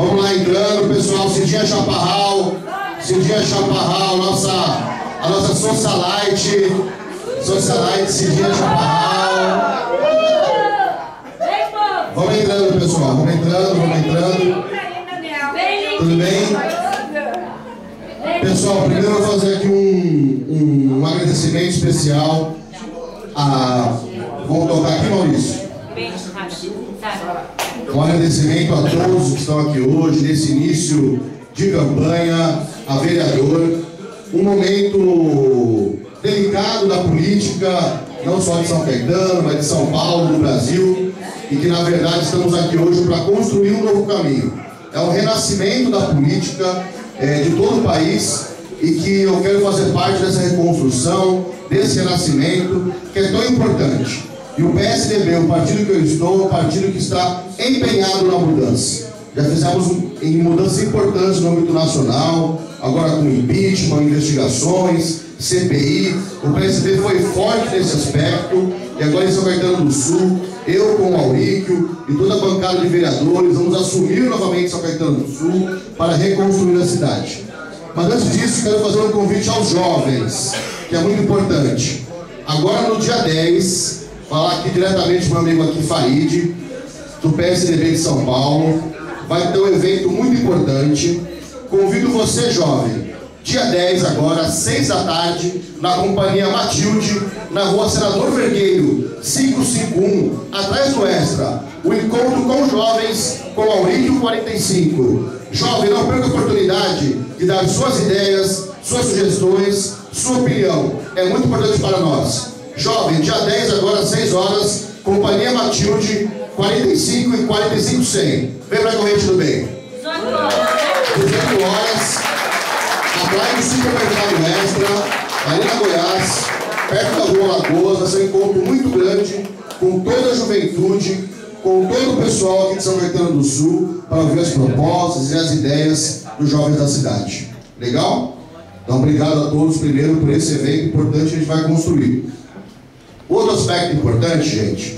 Vamos lá entrando, pessoal. Cidinha Chaparral. Cidinha Chaparral, nossa, a nossa socialite. Socialite Cidinha Chaparral. Vamos entrando, pessoal. Vamos entrando, vamos entrando. Tudo bem? Pessoal, primeiro eu vou fazer aqui um, um, um agradecimento especial a. Vamos tocar aqui, Maurício. Um agradecimento a todos que estão aqui hoje, nesse início de campanha, a vereador. Um momento delicado da política, não só de São Caetano, mas de São Paulo, do Brasil, e que na verdade estamos aqui hoje para construir um novo caminho. É um renascimento da política é, de todo o país e que eu quero fazer parte dessa reconstrução, desse renascimento, que é tão importante. E o PSDB, o partido que eu estou, é um partido que está empenhado na mudança. Já fizemos em mudanças importantes no âmbito nacional, agora com impeachment, investigações, CPI. O PSDB foi forte nesse aspecto e agora em São Caetano do Sul, eu com o Maurício e toda a bancada de vereadores vamos assumir novamente São Caetano do Sul para reconstruir a cidade. Mas antes disso, quero fazer um convite aos jovens, que é muito importante. Agora no dia 10, falar aqui diretamente com meu amigo aqui, Farid, do PSDB de São Paulo. Vai ter um evento muito importante. Convido você, jovem, dia 10 agora, às 6 da tarde, na companhia Matilde, na rua Senador Vergueiro, 551, atrás do Extra. O encontro com jovens com Aurílio 45. Jovem, não perca a oportunidade de dar suas ideias, suas sugestões, sua opinião. É muito importante para nós. Jovem, dia 10 agora, às 6 horas, Companhia Matilde, 45 e 45 100. Vem pra corrente do bem. 18 horas. Atrás do supermercado extra, ali na Goiás, perto da rua Lagoas, vai ser um encontro muito grande com toda a juventude, com todo o pessoal aqui de São Caetano do Sul, para ouvir as propostas e as ideias dos jovens da cidade. Legal? Então, obrigado a todos, primeiro, por esse evento importante que a gente vai construir. Outro aspecto importante, gente,